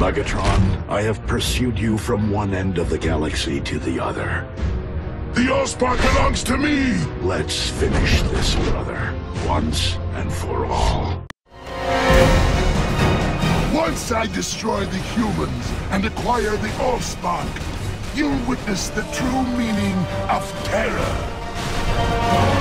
Megatron, I have pursued you from one end of the galaxy to the other. The Allspark belongs to me! Let's finish this, brother. Once and for all. Once I destroy the humans and acquire the Allspark, you'll witness the true meaning of terror.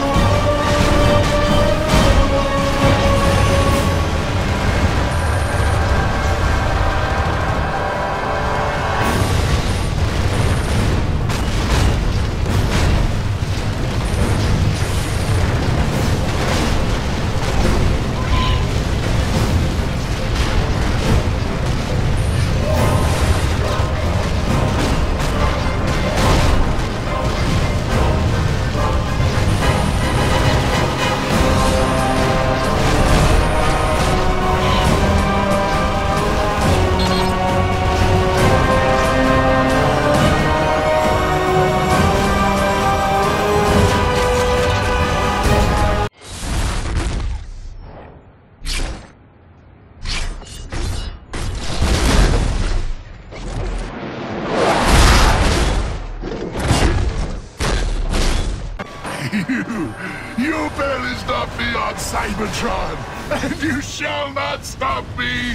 Stop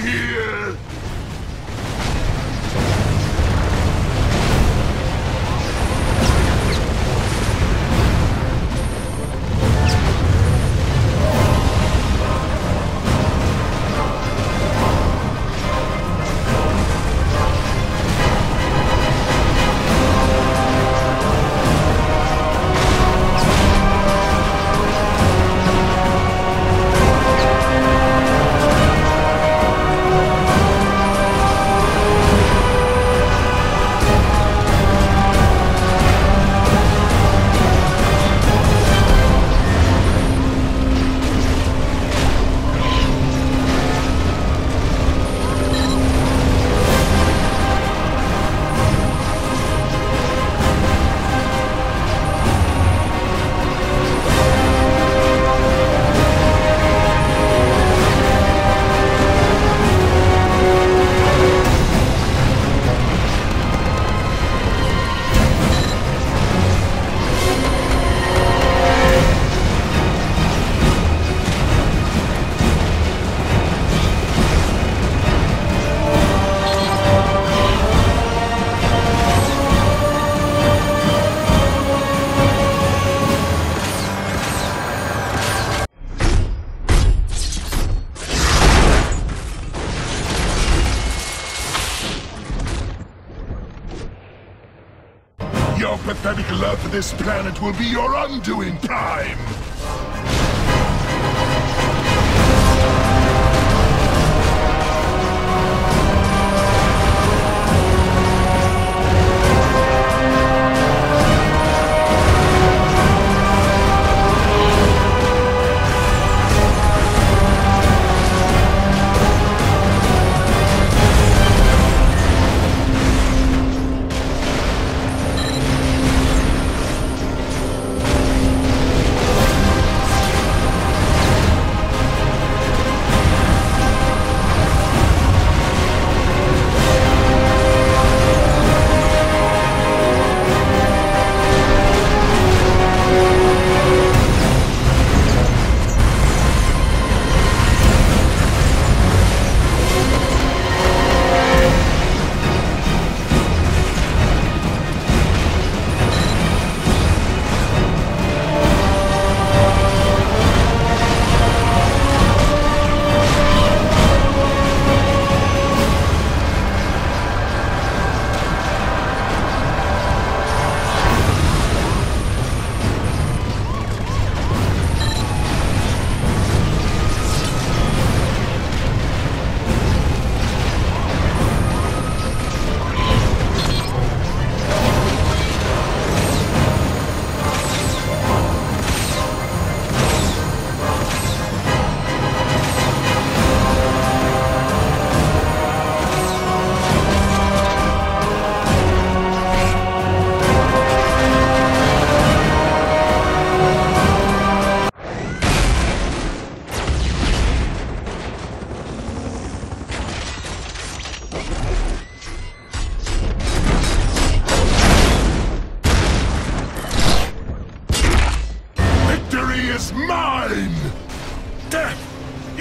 this planet will be your undoing, Prime!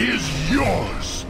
Is yours!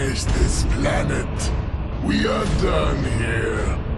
Finish this planet. We are done here.